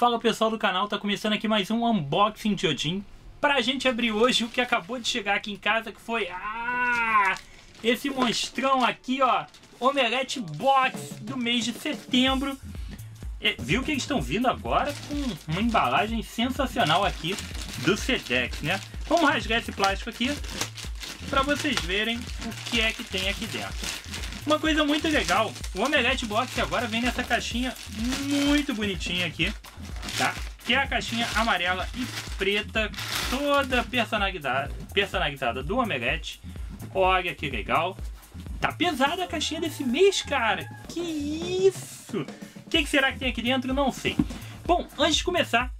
Fala pessoal do canal, tá começando aqui mais um unboxing de Odin Pra gente abrir hoje o que acabou de chegar aqui em casa que foi... Ah! Esse monstrão aqui, ó Omelete Box do mês de setembro é, Viu que eles estão vindo agora com uma embalagem sensacional aqui do Sedex, né? Vamos rasgar esse plástico aqui para vocês verem o que é que tem aqui dentro uma coisa muito legal, o Omelete Box agora vem nessa caixinha muito bonitinha aqui, tá? Que é a caixinha amarela e preta, toda personalizada, personalizada do Omelete. Olha que legal. Tá pesada a caixinha desse mês, cara. Que isso! O que, que será que tem aqui dentro? Não sei. Bom, antes de começar,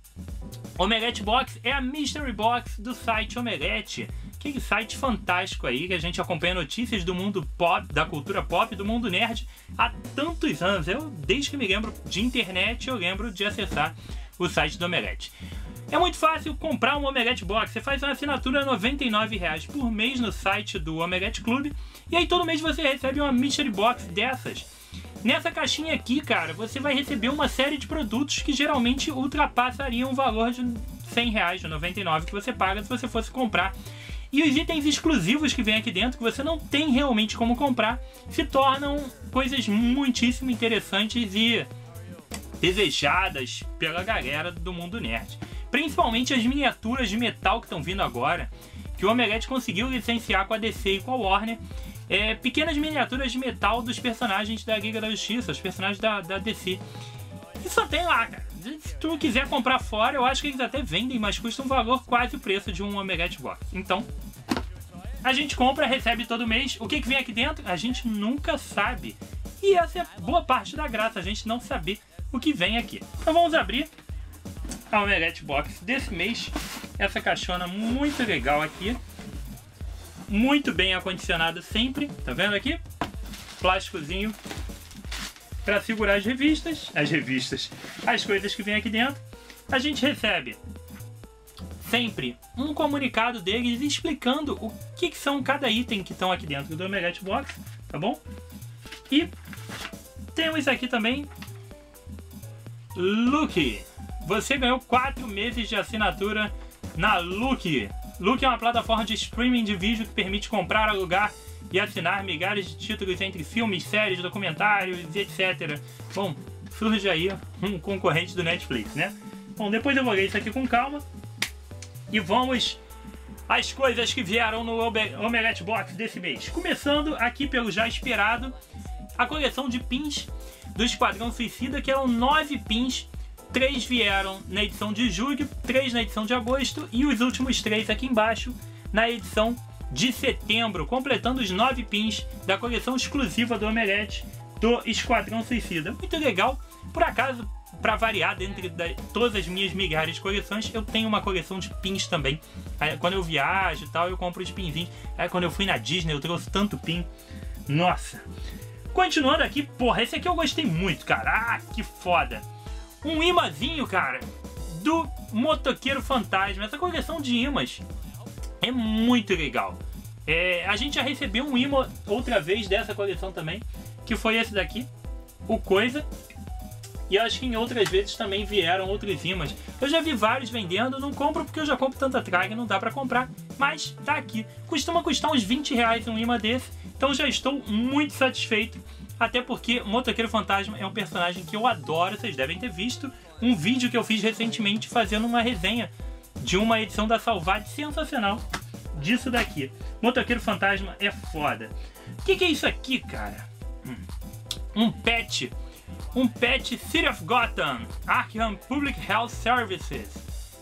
Omelete Box é a Mystery Box do site Omelete aquele site fantástico aí que a gente acompanha notícias do mundo pop, da cultura pop, do mundo nerd há tantos anos. Eu, desde que me lembro de internet, eu lembro de acessar o site do Omelete. É muito fácil comprar um Omelete Box. Você faz uma assinatura R$ 99,00 por mês no site do Omelete Club. E aí todo mês você recebe uma Mystery Box dessas. Nessa caixinha aqui, cara, você vai receber uma série de produtos que geralmente ultrapassariam o valor de 100 reais, de 99 que você paga se você fosse comprar e os itens exclusivos que vem aqui dentro, que você não tem realmente como comprar, se tornam coisas muitíssimo interessantes e desejadas pela galera do mundo nerd. Principalmente as miniaturas de metal que estão vindo agora, que o Omelete conseguiu licenciar com a DC e com a Warner. É, pequenas miniaturas de metal dos personagens da Liga da Justiça, os personagens da, da DC. E só tem lá, cara. Se tu quiser comprar fora, eu acho que eles até vendem, mas custa um valor quase o preço de um Omelette Box. Então, a gente compra, recebe todo mês. O que, que vem aqui dentro? A gente nunca sabe. E essa é boa parte da graça, a gente não saber o que vem aqui. Então vamos abrir a Omelette Box desse mês. Essa caixona muito legal aqui. Muito bem acondicionada sempre. Tá vendo aqui? Plásticozinho para segurar as revistas, as revistas, as coisas que vem aqui dentro. A gente recebe sempre um comunicado deles explicando o que, que são cada item que estão aqui dentro do Omelette Box, tá bom? E temos aqui também Look. Você ganhou 4 meses de assinatura na Look. Look é uma plataforma de streaming de vídeo que permite comprar, alugar e assinar milhares de títulos entre filmes, séries, documentários, etc. Bom, surge aí um concorrente do Netflix, né? Bom, depois eu vou ler isso aqui com calma. E vamos às coisas que vieram no Omelette Box desse mês. Começando aqui pelo já esperado, a coleção de pins do Esquadrão Suicida, que eram nove pins. Três vieram na edição de julho, três na edição de agosto e os últimos três aqui embaixo na edição de setembro, completando os nove pins da coleção exclusiva do Omelete do Esquadrão Suicida. Muito legal. Por acaso, para variar, dentre da, todas as minhas milhares de coleções, eu tenho uma coleção de pins também. Aí, quando eu viajo e tal, eu compro os pinzinhos. Aí, quando eu fui na Disney, eu trouxe tanto pin. Nossa! Continuando aqui, porra, esse aqui eu gostei muito, cara. Ah, que foda! Um imãzinho, cara, do Motoqueiro Fantasma. Essa coleção de imãs é muito legal. É, a gente já recebeu um imã outra vez dessa coleção também, que foi esse daqui, o Coisa. E acho que em outras vezes também vieram outros imãs. Eu já vi vários vendendo, não compro porque eu já compro tanta traga, não dá para comprar. Mas tá aqui. Costuma custar uns 20 reais um imã desse, então já estou muito satisfeito. Até porque Motoqueiro Fantasma é um personagem que eu adoro, vocês devem ter visto um vídeo que eu fiz recentemente fazendo uma resenha de uma edição da Salvade sensacional disso daqui. Motoqueiro Fantasma é foda. O que, que, é isso aqui, cara? Hum. Um pet. Um pet City of Gotham. Arkham Public Health Services.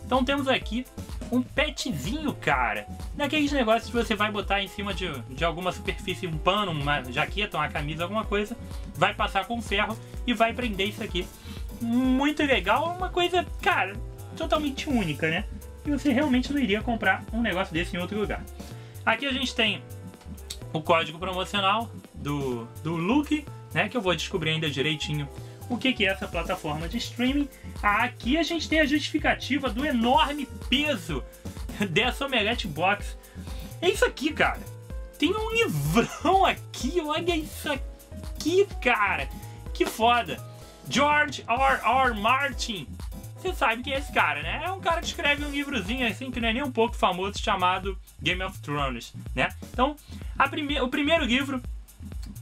Então temos aqui um petzinho, cara. Daqueles negócios que você vai botar em cima de, de alguma superfície, um pano, uma jaqueta, uma camisa, alguma coisa. Vai passar com ferro e vai prender isso aqui. Muito legal, uma coisa, cara, totalmente única, né? e você realmente não iria comprar um negócio desse em outro lugar. Aqui a gente tem o código promocional do, do Look, né, que eu vou descobrir ainda direitinho o que, é essa plataforma de streaming. Aqui a gente tem a justificativa do enorme peso dessa Omelette Box. É isso aqui, cara. Tem um livrão aqui, olha isso aqui, cara. Que foda. George R. R. Martin você sabe quem é esse cara, né? É um cara que escreve um livrozinho assim que não é nem um pouco famoso chamado Game of Thrones, né? Então, prime o primeiro livro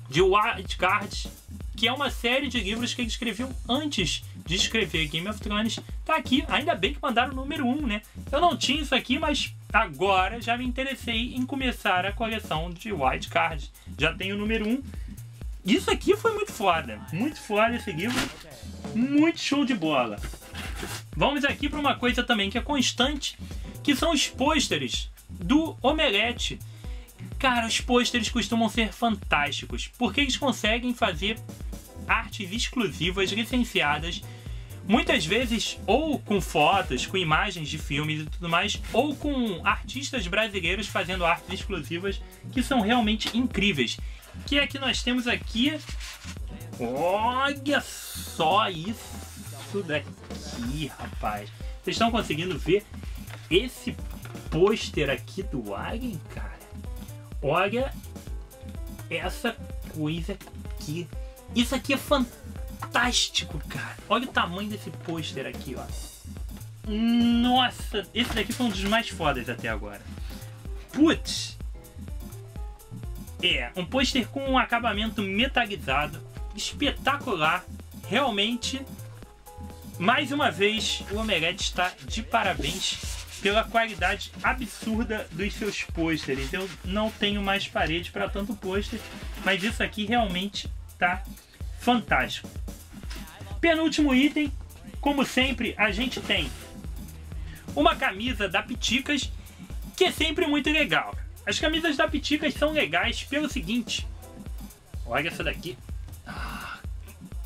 de White Cards, que é uma série de livros que ele escreveu antes de escrever Game of Thrones, tá aqui. Ainda bem que mandaram o número 1, um, né? Eu não tinha isso aqui, mas agora já me interessei em começar a coleção de White Cards. Já tenho o número 1. Um. Isso aqui foi muito foda. Muito foda esse livro. Muito show de bola. Vamos aqui para uma coisa também que é constante, que são os pôsteres do Omelete. Cara, os pôsteres costumam ser fantásticos, porque eles conseguem fazer artes exclusivas, licenciadas, muitas vezes ou com fotos, com imagens de filmes e tudo mais, ou com artistas brasileiros fazendo artes exclusivas que são realmente incríveis. Que é que nós temos aqui. Olha só isso daqui, rapaz. Vocês estão conseguindo ver esse pôster aqui do Alien, cara? Olha essa coisa aqui. Isso aqui é fantástico, cara. Olha o tamanho desse pôster aqui, ó. Nossa, esse daqui foi um dos mais fodas até agora. Putz! É, um pôster com um acabamento metalizado, espetacular. Realmente, mais uma vez, o Omelete está de parabéns pela qualidade absurda dos seus pôsteres. Eu não tenho mais parede para tanto pôster, mas isso aqui realmente tá fantástico. Penúltimo item, como sempre, a gente tem uma camisa da Piticas, que é sempre muito legal. As camisas da Piticas são legais pelo seguinte. Olha essa daqui. Ah,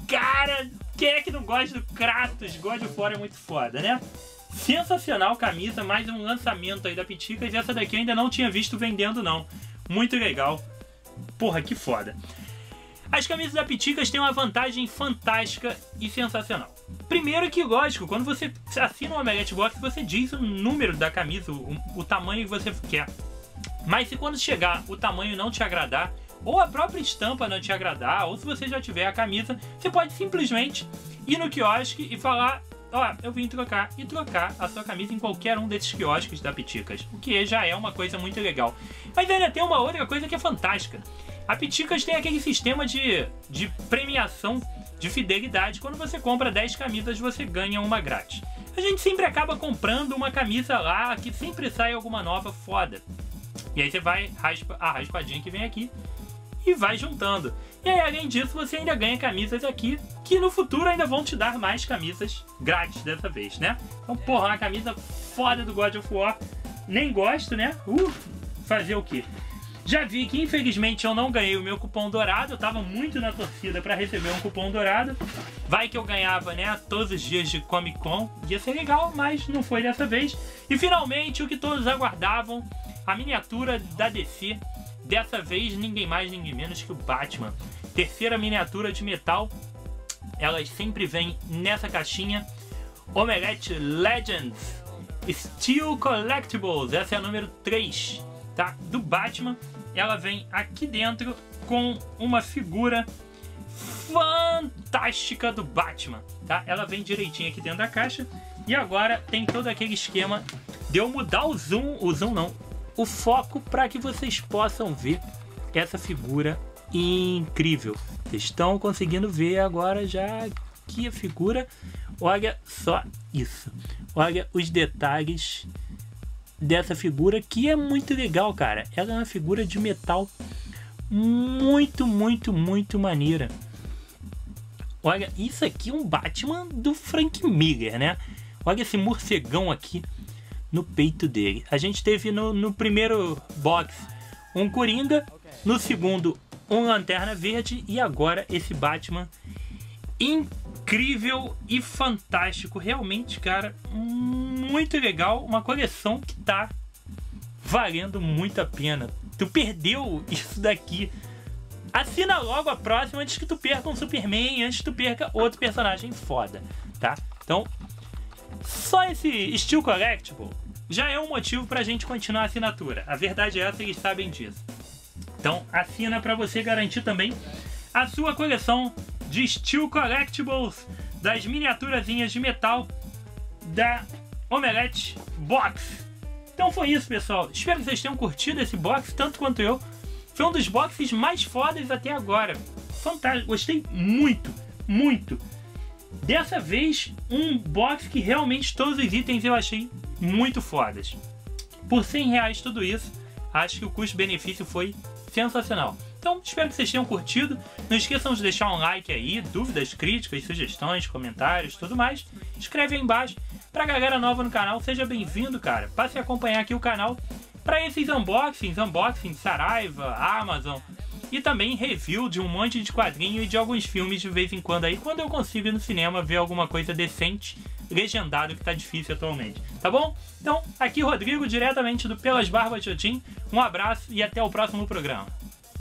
cara, quem é que não gosta do Kratos? God of War é muito foda, né? Sensacional camisa, mais um lançamento aí da Piticas. Essa daqui eu ainda não tinha visto vendendo, não. Muito legal. Porra, que foda. As camisas da Piticas têm uma vantagem fantástica e sensacional. Primeiro que, lógico, quando você assina uma Omelette Box, você diz o número da camisa, o, o tamanho que você quer. Mas se quando chegar o tamanho não te agradar, ou a própria estampa não te agradar, ou se você já tiver a camisa, você pode simplesmente ir no quiosque e falar ó, eu vim trocar e trocar a sua camisa em qualquer um desses quiosques da Piticas, o que já é uma coisa muito legal. Mas ainda tem uma outra coisa que é fantástica. A Piticas tem aquele sistema de, de premiação de fidelidade. Quando você compra 10 camisas, você ganha uma grátis. A gente sempre acaba comprando uma camisa lá que sempre sai alguma nova foda. E aí você vai, raspa a raspadinha que vem aqui e vai juntando. E aí, além disso, você ainda ganha camisas aqui, que no futuro ainda vão te dar mais camisas grátis dessa vez, né? Então, porra, uma camisa foda do God of War. Nem gosto, né? Uh, fazer o quê? Já vi que infelizmente eu não ganhei o meu cupom dourado, eu tava muito na torcida para receber um cupom dourado. Vai que eu ganhava, né, todos os dias de Comic Con, ia ser legal, mas não foi dessa vez. E finalmente o que todos aguardavam, a miniatura da DC Dessa vez, ninguém mais, ninguém menos que o Batman. Terceira miniatura de metal. Elas sempre vêm nessa caixinha. Omelette Legends Steel Collectibles. Essa é a número 3, tá? Do Batman. Ela vem aqui dentro com uma figura fantástica do Batman, tá? Ela vem direitinho aqui dentro da caixa. E agora tem todo aquele esquema de eu mudar o zoom, o zoom não, o foco para que vocês possam ver essa figura incrível. Vocês estão conseguindo ver agora já aqui a figura. Olha só isso. Olha os detalhes dessa figura que é muito legal, cara. Ela é uma figura de metal muito, muito, muito maneira. Olha, isso aqui é um Batman do Frank Miller, né? Olha esse morcegão aqui no peito dele. A gente teve no, no primeiro box um Coringa, no segundo um Lanterna Verde e agora esse Batman incrível e fantástico. Realmente, cara, muito legal. Uma coleção que tá valendo muito a pena. Tu perdeu isso daqui. Assina logo a próxima antes que tu perca um Superman, antes que tu perca outro personagem foda, tá? Então, só esse Steel Collectible já é um motivo para a gente continuar a assinatura. A verdade é essa, eles sabem disso. Então, assina para você garantir também a sua coleção de Steel Collectibles das miniaturazinhas de metal da Omelette Box. Então foi isso, pessoal. Espero que vocês tenham curtido esse box tanto quanto eu. Foi um dos boxes mais fodas até agora. Fantástico, gostei muito, muito. Dessa vez, um box que realmente todos os itens eu achei muito fodas. Por 100 reais tudo isso, acho que o custo-benefício foi sensacional. Então, espero que vocês tenham curtido. Não esqueçam de deixar um like aí, dúvidas, críticas, sugestões, comentários, tudo mais. Escreve aí embaixo. Pra galera nova no canal, seja bem-vindo, cara. Passe a acompanhar aqui o canal para esses unboxings, unboxing Saraiva, Amazon e também review de um monte de quadrinho e de alguns filmes de vez em quando aí, quando eu consigo ir no cinema ver alguma coisa decente, legendado que tá difícil atualmente, tá bom? Então, aqui Rodrigo, diretamente do Pelas Barbas Chotim, um abraço e até o próximo programa.